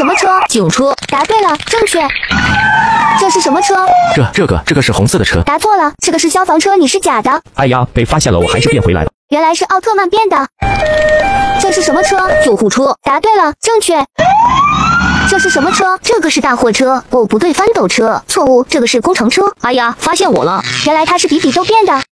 什么车？警车。答对了，正确。这是什么车？这这个这个是红色的车。答错了，这个是消防车，你是假的。哎呀，被发现了，我还是变回来了。原来是奥特曼变的。这是什么车？救护车。答对了，正确。这是什么车？这个是大货车。哦，不对，翻斗车。错误，这个是工程车。哎呀，发现我了。原来它是比比都变的。